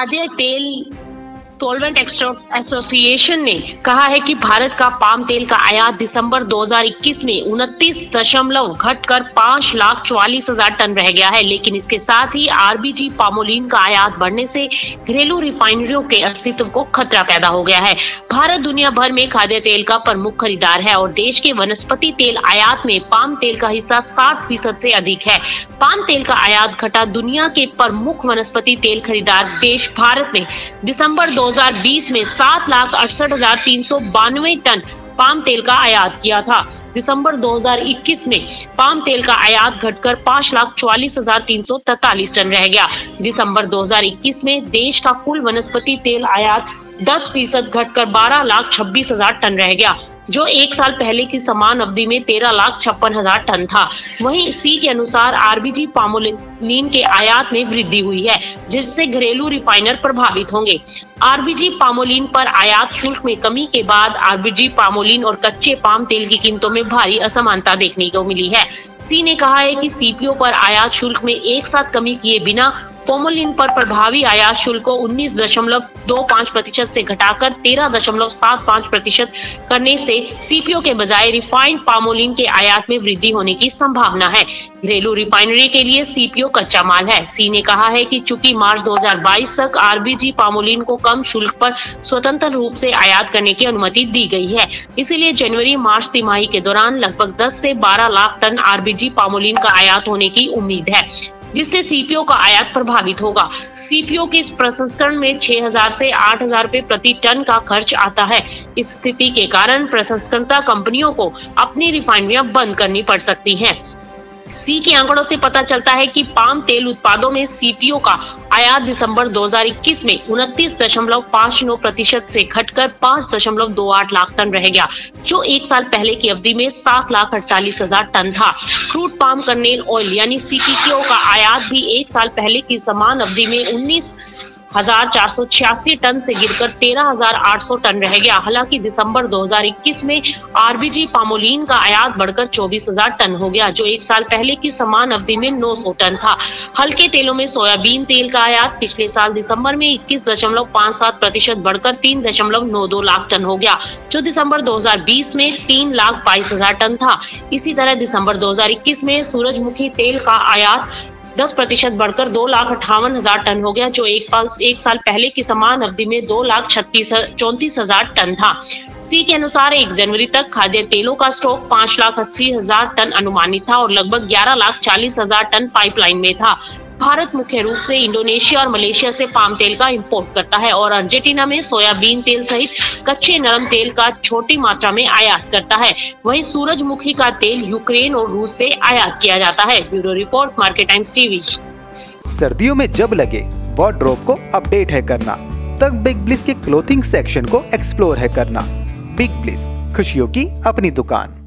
खाद्य तेल solvent association ने कहा है कि भारत का पाम तेल का आयात दिसंबर 2021 में उनतीस दशमलव घट कर पाँच लाख चौवालीस हज़ार टन रह गया है। लेकिन इसके साथ ही आरबीजी पामोलिन का आयात बढ़ने से घरेलू रिफाइनरियों के अस्तित्व को खतरा पैदा हो गया है। भारत दुनिया भर में खाद्य तेल का प्रमुख खरीदार है और देश के वनस्पति तेल आयात में पाम तेल का हिस्सा साठ फ़ीसद ऐसी अधिक है। पाम तेल का आयात घटा दुनिया के प्रमुख वनस्पति तेल खरीदार देश भारत ने दिसंबर दो 2020 में सात लाख अड़सठ हज़ार तीन सौ बानवे टन पाम तेल का आयात किया था। दिसंबर 2021 में पाम तेल का आयात घटकर पाँच लाख चौवालीस हज़ार तीन सौ तैतालीस टन रह गया। दिसंबर 2021 में देश का कुल वनस्पति तेल आयात 10 फ़ीसद घटकर बारह लाख छब्बीस हज़ार टन रह गया। जो एक साल पहले की समान अवधि में तेरह लाख छप्पन हज़ार टन था। वहीं सी के अनुसार आरबीजी पामोलिन के आयात में वृद्धि हुई है, जिससे घरेलू रिफाइनर प्रभावित होंगे। आरबीजी पामोलिन पर आयात शुल्क में कमी के बाद आरबीजी पामोलिन और कच्चे पाम तेल की कीमतों में भारी असमानता देखने को मिली है। सी ने कहा है कि सीपीओ पर आयात शुल्क में एक साथ कमी किए बिना फोमोलिन पर प्रभावी आयात शुल्क को उन्नीस दशमलव दो पाँच प्रतिशत ऐसी घटाकर तेरह दशमलव सात पाँच प्रतिशत करने से सीपीओ के बजाय रिफाइंड पामोलिन के आयात में वृद्धि होने की संभावना है। घरेलू रिफाइनरी के लिए सीपीओ कच्चा माल है। सी ने कहा है कि चूँकि मार्च 2022 तक आरबीजी पामोलिन को कम शुल्क पर स्वतंत्र रूप से आयात करने की अनुमति दी गई है। इसीलिए जनवरी मार्च तिमाही के दौरान लगभग 10 से 12 लाख टन आरबीजी पामोलिन का आयात होने की उम्मीद है। जिससे सीपीओ का आयात प्रभावित होगा सीपीओ के इस प्रसंस्करण में 6000 से 8000 रुपए प्रति टन का खर्च आता है इस स्थिति के कारण प्रसंस्करणता कंपनियों को अपनी रिफाइनरियाँ बंद करनी पड़ सकती हैं। सी के आंकड़ों से पता चलता है कि पाम तेल उत्पादों में सीपीओ का आयात दिसंबर 2021 में उनतीस दशमलव पाँच नौ प्रतिशत ऐसी घटकर पाँच दशमलव दो आठ लाख टन रह गया, जो एक साल पहले की अवधि में सात लाख अड़तालीस हज़ार टन था। क्रूड पाम कर्नेल ऑयल यानी सीपीओ का आयात भी एक साल पहले की समान अवधि में उन्नीस हज़ार चार सौ छियासी टन से गिरकर तेरह हज़ार आठ सौ टन रह गया। हालाँकि दिसंबर 2021 में आरबीजी पामोलिन का आयात बढ़कर चौबीस हज़ार टन हो गया, जो एक साल पहले की समान अवधि में 900 टन था। हल्के तेलों में सोयाबीन तेल का आयात पिछले साल दिसंबर में इक्कीस दशमलव पाँच सात प्रतिशत बढ़कर तीन दशमलव नौ दो लाख टन हो गया, जो दिसंबर दो हज़ार बीस में तीन लाख बाईस हज़ार टन था। इसी तरह दिसंबर दो हज़ार इक्कीस में सूरजमुखी तेल का आयात दस प्रतिशत बढ़कर दो लाख अट्ठावन हज़ार टन हो गया, जो एक साल एक साल पहले की समान अवधि में दो लाख छत्तीस, चौंतीस हज़ार टन था। सी के अनुसार एक जनवरी तक खाद्य तेलों का स्टॉक पाँच लाख अस्सी हज़ार टन अनुमानित था और लगभग ग्यारह लाख चालीस हज़ार टन पाइपलाइन में था। भारत मुख्य रूप से इंडोनेशिया और मलेशिया से पाम तेल का इंपोर्ट करता है और अर्जेंटीना में सोयाबीन तेल सहित कच्चे नरम तेल का छोटी मात्रा में आयात करता है। वहीं सूरजमुखी का तेल यूक्रेन और रूस से आयात किया जाता है। Bureau report, market times TV. सर्दियों में जब लगे वार्ड्रोब को अपडेट है करना। तब बिग ब्लिस के क्लोथिंग सेक्शन को एक्सप्लोर है करना। बिग ब्लिस खुशियों की अपनी दुकान।